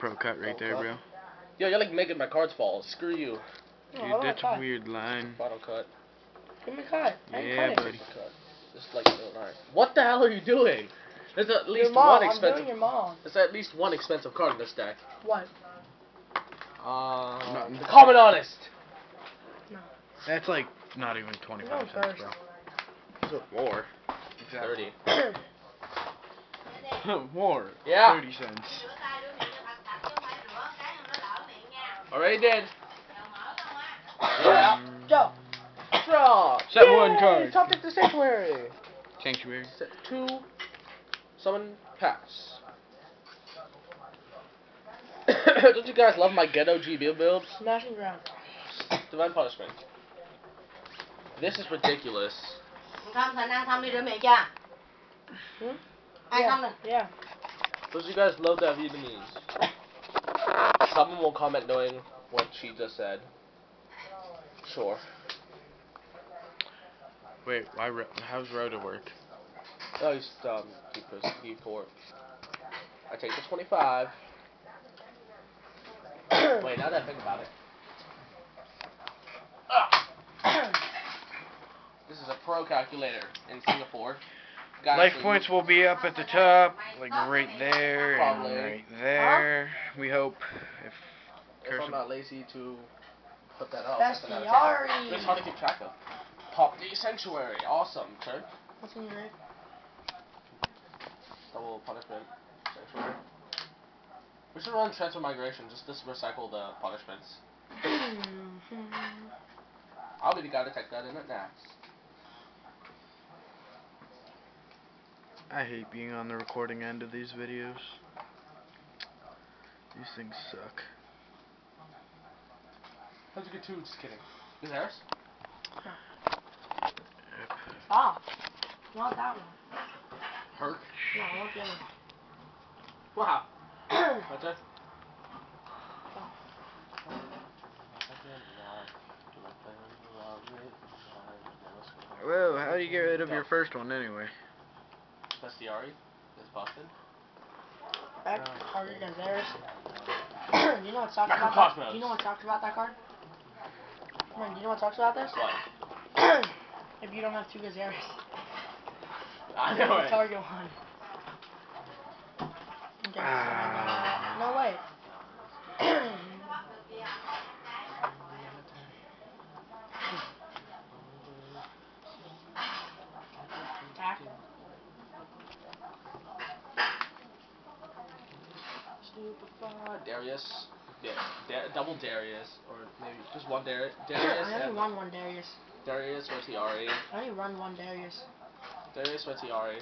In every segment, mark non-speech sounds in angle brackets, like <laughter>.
pro cut right there, bro. Yo, you're like making my cards fall. Screw you. Dude, Oh, that's a weird line. Final cut. Give me a cut. Yeah, buddy. Cut. Just like oh, alright. What the hell are you doing? There's at Your least mom. one I'm expensive. doing your mom. There's at least one expensive card in this deck. What? Uh, Nothing. the Common Honest. That's like not even 25 know cents, first. bro. More. Exactly. Thirty. <coughs> <coughs> More. Yeah. 30 cents. Already did. Yeah. Joe. Draw. Set one card. Top deck the sanctuary. Sanctuary. Set two. Summon. Pass. <coughs> Don't you guys love my ghetto GB builds? Smashing ground. Divine Punishment. This is ridiculous. Không khả năng thăm đi rửa miệng chưa? Hmm? Ai yeah. không? Yeah. Don't you guys love that Vietnamese? Someone will comment knowing what she just said. Sure. Wait, why? How's Rhoda work? Oh, he's um, keep his keep four. I take the twenty-five. <coughs> Wait, now that I think about it, <coughs> this is a pro calculator in Singapore. Guys, Life so points will be up at the top, like right there Probably. and right there. We hope. If You, if I'm not lazy to put that up, that's another thing. It's hard to keep track of. Pop the sanctuary, awesome. Turn. What's in your name? Double punishment. Sanctuary. We should run transfer migration, just to recycle the punishments. <laughs> I'll be the guy to take that in at next. I hate being on the recording end of these videos. These things suck. How'd you get two? Just kidding. Is theirs? Stop. Ah, Not that one. Hurt. No, I want the other Wow. <coughs> What's that? Whoa, how do you get rid of your first one anyway? Bestiari is busted. Back card is theirs. you know what talks about that? Cosmos. Do you know what talks about that card? Come on, do you know what talks about this? What? <coughs> if you don't have two Gyzarus. I know can it. target one. Okay, Darius. Yeah, da- double Darius, or maybe just one Dar- I Darius. only run one Darius. Darius Retiari. I only run one Darius. Darius Retiari.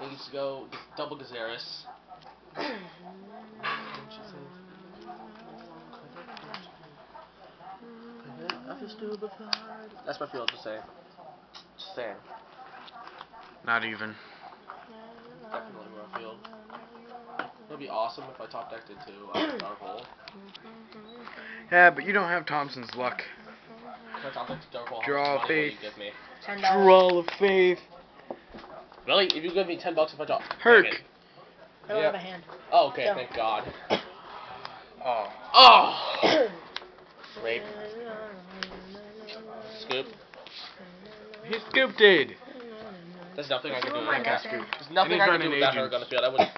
Needs to go double Gyzarus. That's my feel to say. Just saying. Not even. Definitely where I feel. It would be awesome if I top decked into uh, Dark Hole. Yeah, but you don't have Thompson's luck. If I top decked Dark Hole, Draw how much will faith. you give me? Draw of faith. Really? If you give me 10 bucks if I drop. Herc. Dang. I don't Yeah. have a hand. Oh, okay, Yeah. thank God. <coughs> Oh. Oh! <coughs> Rape. Scoop. He scooped it. There's nothing I can do Throw with my that. There's nothing I can do with that agents. hurt on the field. I would